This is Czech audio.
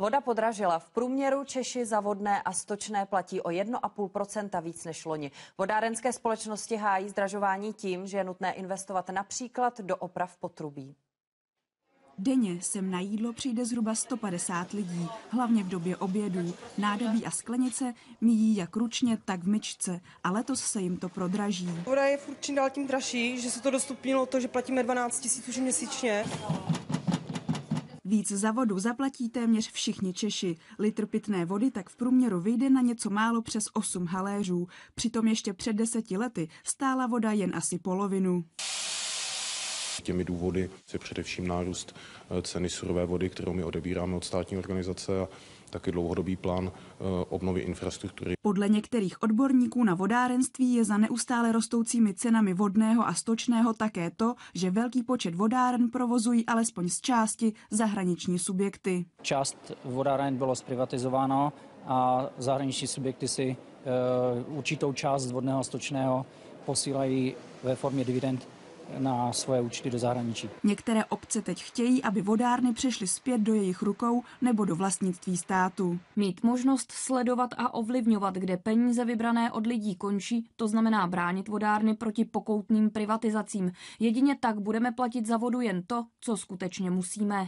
Voda podražila. V průměru Češi za vodné a stočné platí o 1,5% víc než loni. Vodárenské společnosti hájí zdražování tím, že je nutné investovat například do oprav potrubí. Denně sem na jídlo přijde zhruba 150 lidí, hlavně v době obědů. Nádobí a sklenice míjí jak ručně, tak v myčce a letos se jim to prodraží. Voda je furt čím dál tím dražší, že se to dostupnilo to, že platíme 12 tisíc už měsíčně. Víc za vodu zaplatí téměř všichni Češi. Litr pitné vody tak v průměru vyjde na něco málo přes 8 haléřů. Přitom ještě před deseti lety stála voda jen asi polovinu. Těmi důvody je především nárůst eh, ceny surové vody, kterou my odebíráme od státní organizace a taky dlouhodobý plán eh, obnovy infrastruktury. Podle některých odborníků na vodárenství je za neustále rostoucími cenami vodného a stočného také to, že velký počet vodáren provozují alespoň z části zahraniční subjekty. Část vodáren bylo zprivatizováno a zahraniční subjekty si e, určitou část vodného a stočného posílají ve formě dividend na svoje účty do zahraničí. Některé obce teď chtějí, aby vodárny přešly zpět do jejich rukou nebo do vlastnictví státu. Mít možnost sledovat a ovlivňovat, kde peníze vybrané od lidí končí, to znamená bránit vodárny proti pokoutným privatizacím. Jedině tak budeme platit za vodu jen to, co skutečně musíme.